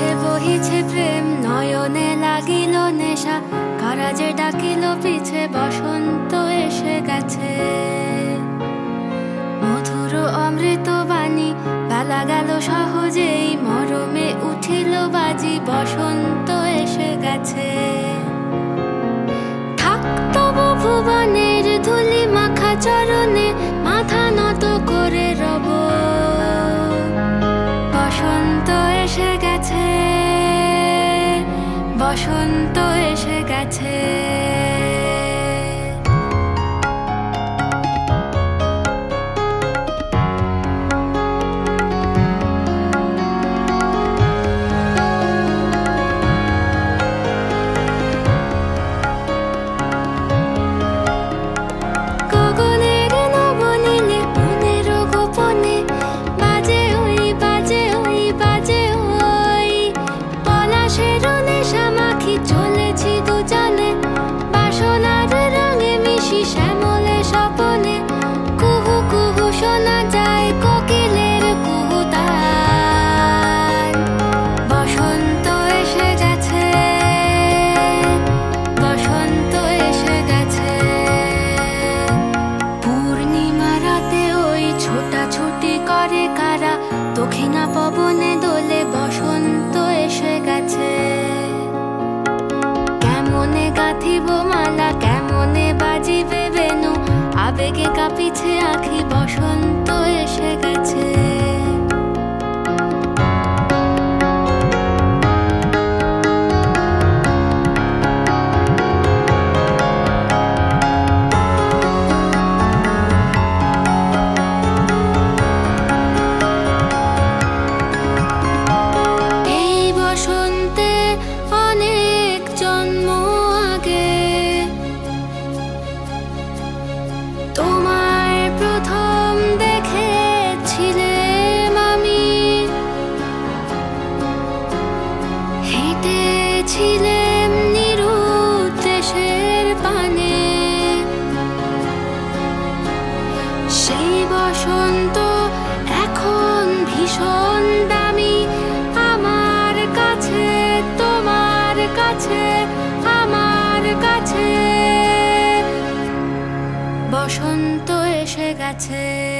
আকাশে বহিছে প্রেম, নয়নে লাগিল নেশা। কারা ডাকিল, পিছে বসন্ত এসে গেছে। মধুর অমৃত বাণী, বেলা গেল সহজেই। মরমে উঠিল বাজি, বসন্ত এসে গেছে। বসন্ত এসে গেছে। শোনা যায় কোকিলের কুহুতান। বসন্ত এসে গেছে, বসন্ত এসে গেছে। পূর্ণিমা ওই ছোটাছুটি করে কারা? দক্ষিণা পবনে দোলে বসন্ত এসে গেছে। কেমনে গাঁথিব মালা কাঁপিছে আখি বসন্ত। কাছে বসন্ত এসে গেছে।